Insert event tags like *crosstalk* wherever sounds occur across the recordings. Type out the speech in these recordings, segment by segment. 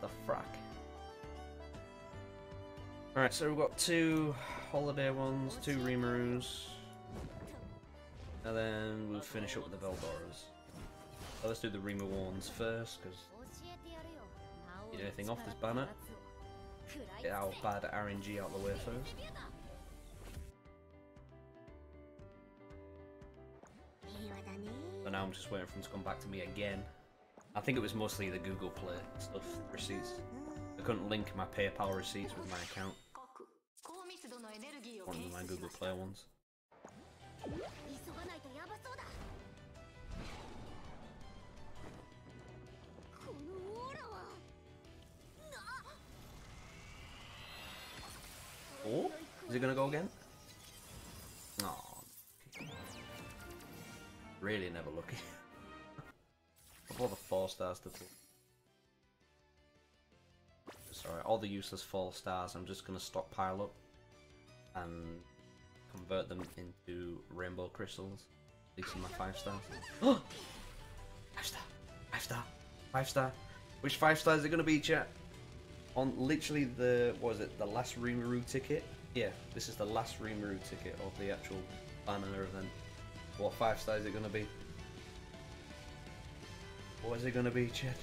the frack? Alright, so we've got two holiday ones, two Rimurus, and then we'll finish up with the Veldoras. So let's do the Rima ones first, because get anything off this banner. Get our bad RNG out of the way first. So now I'm just waiting for them to come back to me again. I think it was mostly the Google Play stuff, receipts. I couldn't link my PayPal receipts with my account. One of my Google Play ones. Oh, is it gonna go again? Oh, really never lucky. *laughs* all the four stars to. Sorry, all the useless four stars. I'm just gonna stockpile up and convert them into rainbow crystals. These are my five stars. *gasps* five star, five star, five star. Which five stars are gonna be, chat? on literally the what is it the last Rimuru ticket yeah this is the last Rimuru ticket of the actual banner event what five stars is it gonna be what is it gonna be Chet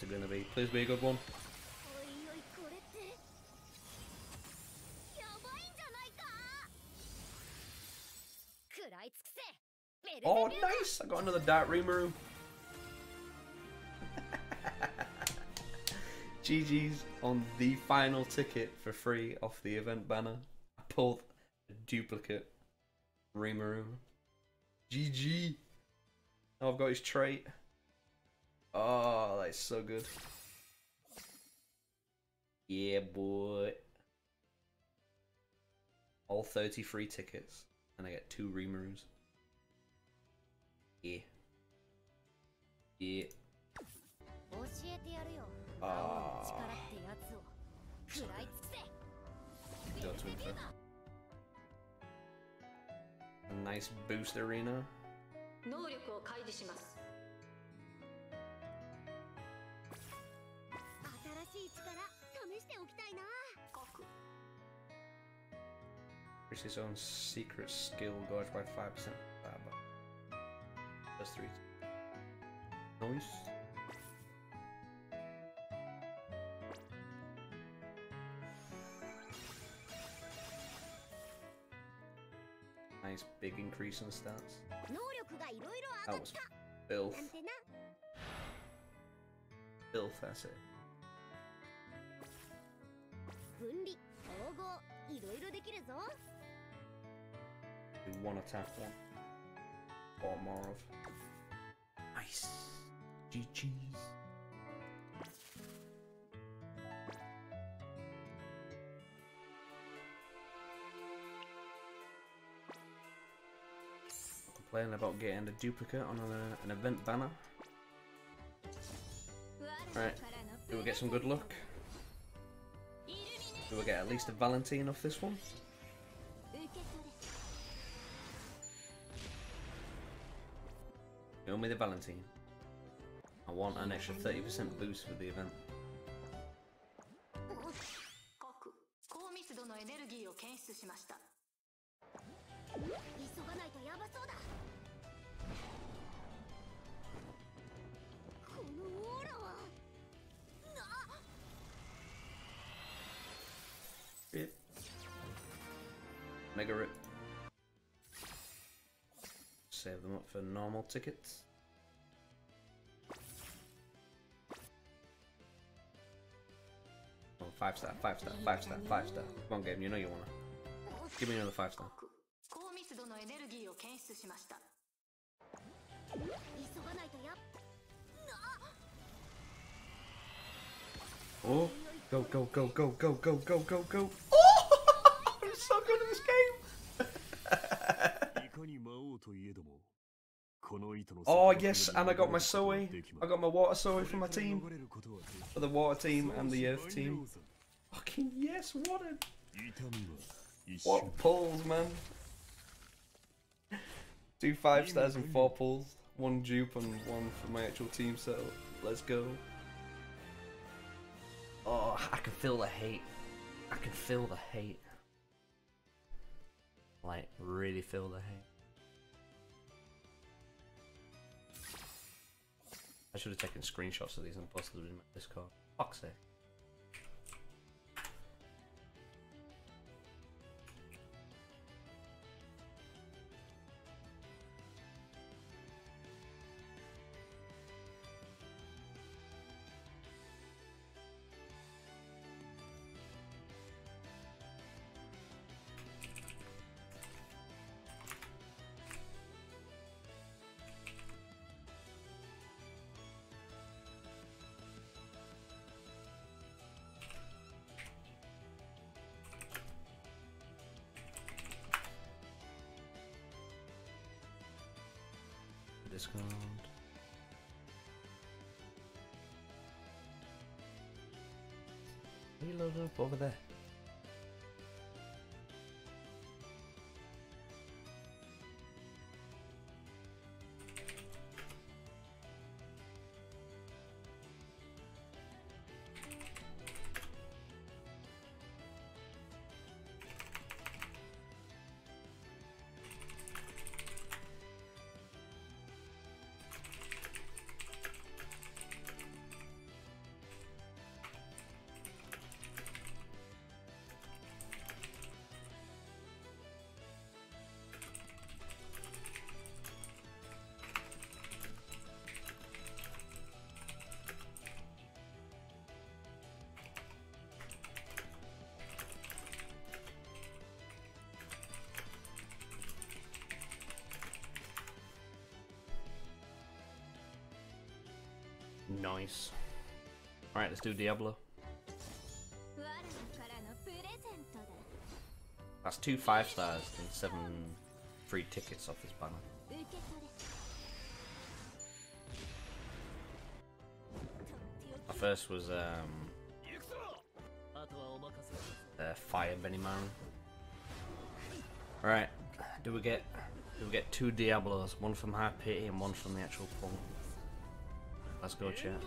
What's it gonna be? Please be a good one. Oh, nice! I got another Dark Rimuru. GG's on the final ticket for free off the event banner. I pulled a duplicate Rimuru. GG. Now I've got his trait. Oh, that's so good. Yeah, boy. All 33 tickets. And I get two Rimurus. Yeah. Yeah. Ah. それ that's. Nice boost arena. There's his own secret skill dodge by 5%. Ah, three. Nice. Nice big increase in stats. 能力がいろいろ上 That がっ was た filth. なんてな Filth, that's it. 分離統合いろいろできるぞ Do one attack, one. Or more of. Nice. GG's. complaining about getting a duplicate on an, an event banner. Right, do we get some good luck? Do we get at least a Valentine off this one? Show me the Valentine. I want an extra 30% boost for the event. Mega rip. Save them up for normal tickets. Oh, five star, five star, five star, five star. Come on, game, you know you wanna. Give me another five star. 各高密度のエネルギーを検出しました急がないとや Oh, go, go, go, go, go, go, go, go, go. Oh yes, and I got my Souei. I got my water Souei for my team. For the water team and the earth team. Fucking yes, what a... What pulls, man. *laughs* Two five stars and four pulls. One dupe and one for my actual team So Let's go. Oh, I can feel the hate. I can feel the hate. Like, really feel the hate. I should have taken screenshots of these and posted them in my Discord. Fuck's sake. Discount. Reload up over there. Nice. Alright, let's do Diablo. That's two five stars and seven free tickets off this banner. My first was um, uh, Fire Benny Alright, do we get do we get two Diablos, one from High Pity and one from the actual punk? Let's go, chat.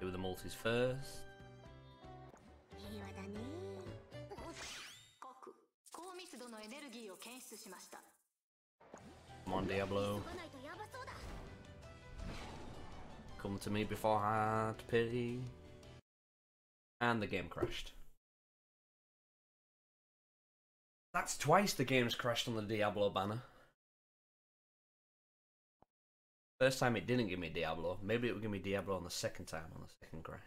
Do the multis first. Come on, Diablo. Come to me before hard pity. And the game crashed. That's twice the game's crashed on the Diablo banner. First time it didn't give me Diablo. Maybe it would give me Diablo on the second time on the second crash.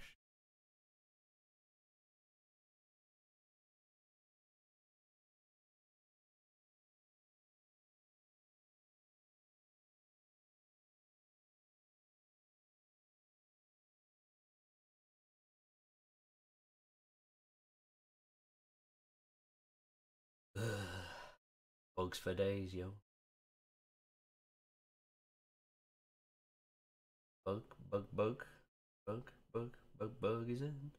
*sighs* Bugs for days, yo. Bug, bug, bug, bug, bug, bug, is in.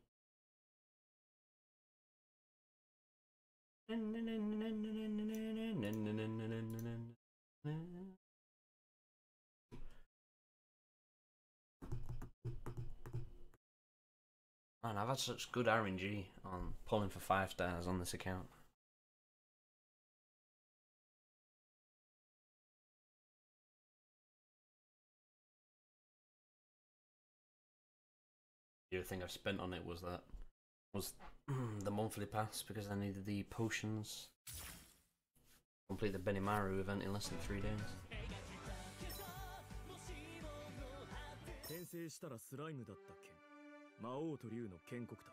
Man, I've had such good RNG on pulling for five stars on this account. The other thing I've spent on it was that was *clears throat* the monthly pass because I needed the potions. Complete the Benimaru event in less than three days. 転生したらスライムだった剣魔王と竜の剣国だ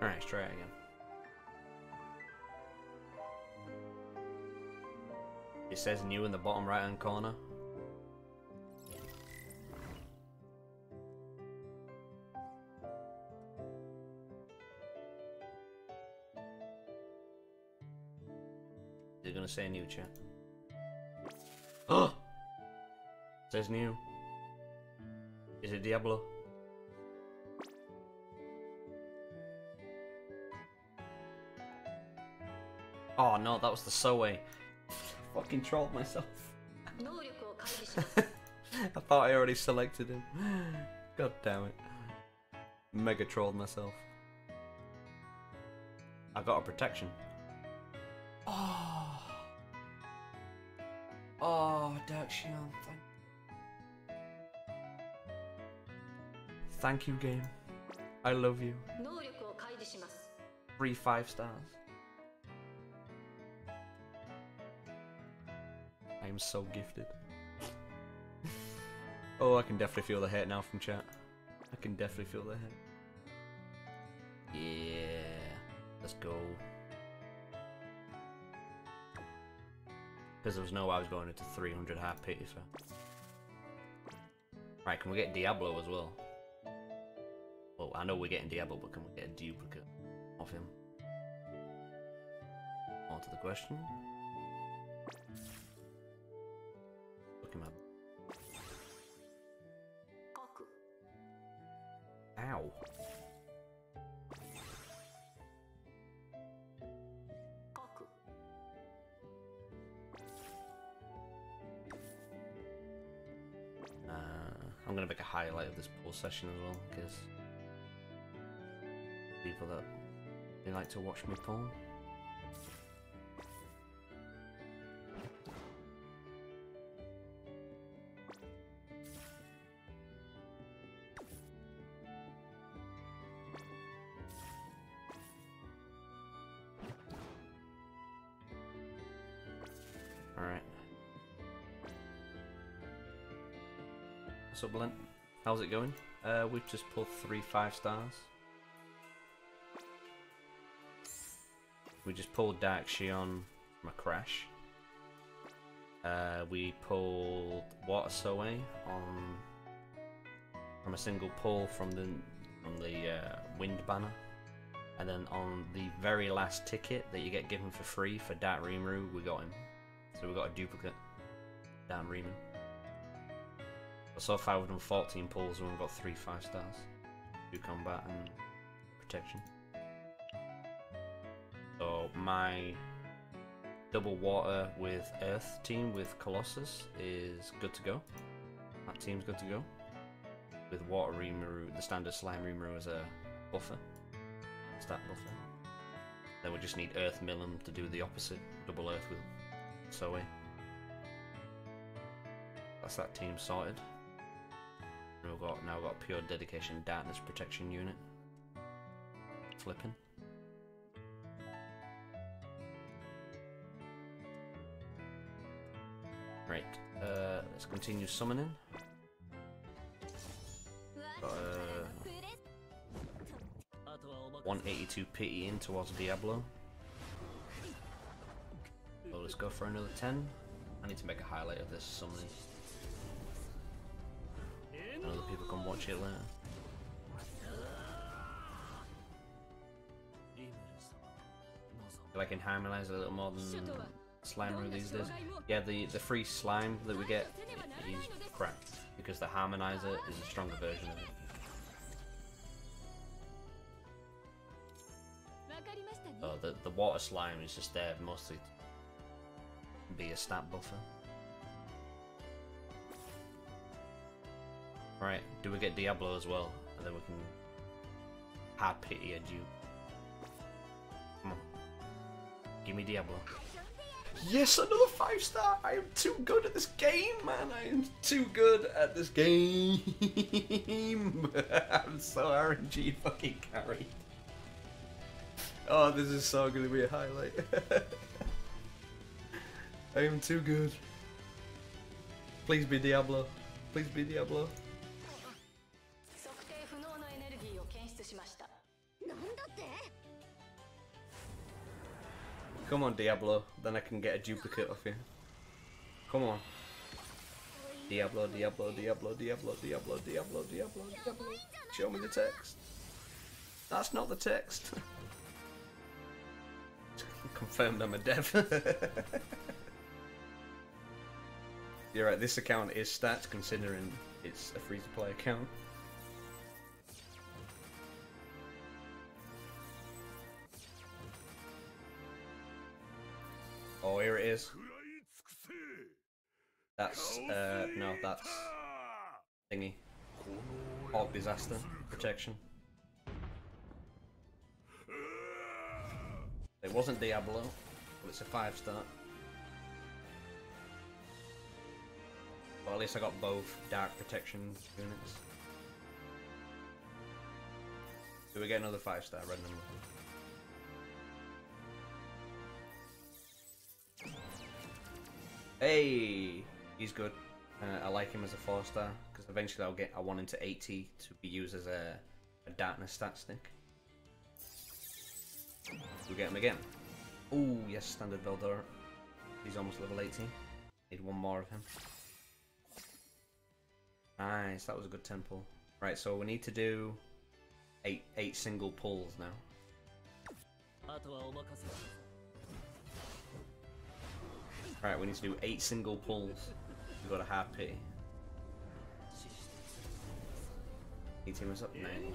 Alright, let's try it again. It says new in the bottom right hand corner. say new chat. Oh! *gasps* Says new. Is it Diablo? Oh no, that was the Souei. *laughs* Fucking trolled myself. *laughs* I thought I already selected him. *laughs* God damn it. Mega trolled myself. I got a protection. Oh, Dark Shion. Thank, Thank you, game. I love you. Three five stars. I am so gifted. *laughs* oh, I can definitely feel the hate now from chat. I can definitely feel the hate. Yeah, let's go. Because there was no way I was going into 300 hard pity for. Right, can we get Diablo as well? Well, I know we're getting Diablo, but can we get a duplicate of him? On to the question. Look him up. Ow. I'm gonna make a highlight of this poll session as well, because people that they like to watch me poll. Alright. So Blent, how's it going? Uh, we've just pulled three five stars. We just pulled Dark Shion from a crash. Uh, we pulled Water Soe on from a single pull from the from the uh, Wind Banner, and then on the very last ticket that you get given for free for Dark Rimuru, we got him. So we got a duplicate Dark Rimuru. So far we've done 14 pulls and we've got 3 5 stars. Do combat and protection. So my double water with earth team with Colossus is good to go. That team's good to go. With water Rimuru, the standard slime Rimuru as a buffer. Stat buffer. Then we just need Earth Milim to do the opposite. Double Earth with Zoe. That's that team sorted. We've got now got pure dedication darkness protection unit. Flipping. Right, uh, let's continue summoning. Got, uh, 182 pity in towards Diablo. Let's go for another 10. I need to make a highlight of this summoning. mochila. Like in Harmonize a little more than Slimer these days. Yeah, the, the free slime that we get is crap because the Harmonizer is a stronger version of it. Oh, the, the water slime is just there mostly to be a stat buffer. Right, do we get Diablo as well? And then we can hard pity a you. Come on. Give me Diablo. Yes, another five star! I am too good at this game, man! I am too good at this game! *laughs* I'm so RNG fucking carried. Oh, this is so gonna be a highlight. *laughs* I am too good. Please be Diablo. Please be Diablo. Come on, Diablo. Then I can get a duplicate of you. Come on. Diablo, Diablo, Diablo, Diablo, Diablo, Diablo, Diablo, Diablo. Show me the text. That's not the text. *laughs* Confirmed I'm a dev. *laughs* You're right, this account is stats considering it's a free to play account. is. That's, uh, no, that's thingy. Hog disaster protection. It wasn't Diablo, but it's a five star. But at least I got both dark protection units. Do we get another five star red number? Hey, he's good. Uh, I like him as a four star because eventually I'll get. I want him to 80 to be used as a, a darkness stat stick. We get him again. Oh yes, standard Veldor. He's almost level 18. Need one more of him. Nice, that was a good temple. Right, so we need to do eight eight single pulls now. Right, we need to do eight single pulls. We've got a happy. Eating was up nine.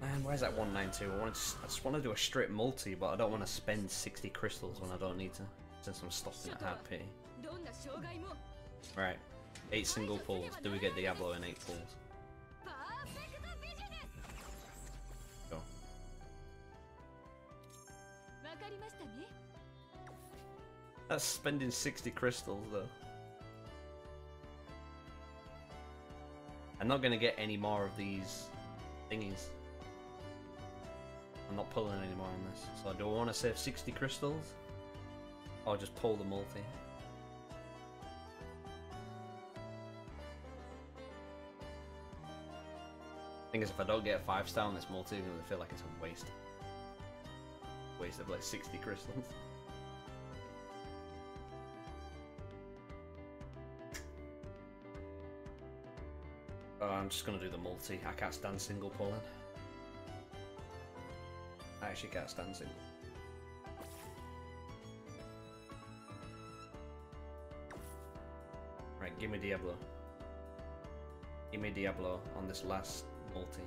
Man, where's that 192? I want to, I just want to do a strip multi, but I don't want to spend 60 crystals when I don't need to, since I'm stopping at happy. Right, eight single pulls. Do we get Diablo in eight pulls? That's spending 60 crystals though. I'm not gonna get any more of these thingies. I'm not pulling any more on this. So I do I want to save 60 crystals? Or just pull the multi? Thing is, if I don't get a 5 star on this multi, I'm gonna feel like it's a waste. Waste of like 60 crystals. *laughs* I'm just gonna do the multi. I can't stand single pulling. I actually can't stand single. Right, give me Diablo. Give me Diablo on this last multi.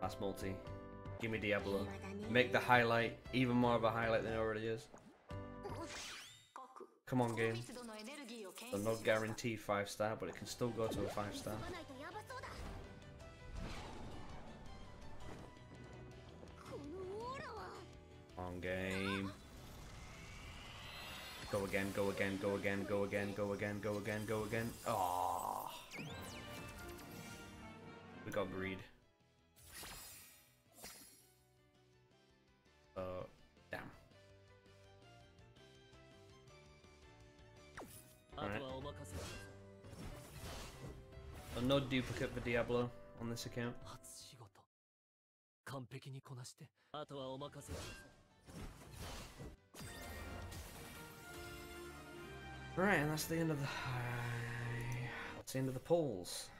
Last multi. Give me Diablo. Make the highlight even more of a highlight than it already is. Come on, game. So not guaranteed 5 star, but it can still go to a 5 star. On game. Go again, go again, go again, go again, go again, go again, go again. Ah. We got greed. no duplicate for Diablo on this account. 初仕事完璧にこなしてあとはお任せ Right, and that's the end of the. That's the end of the polls.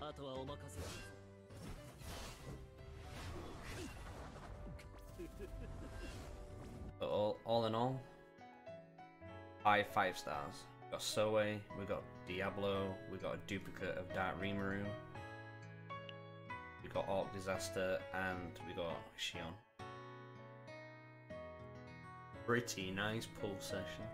あとはお任せ But all, all in all, high five stars. We got Souei, we got Diablo, we got a duplicate of Dark Rimuru, we got Orc Disaster, and we got Shion. Pretty nice pull session.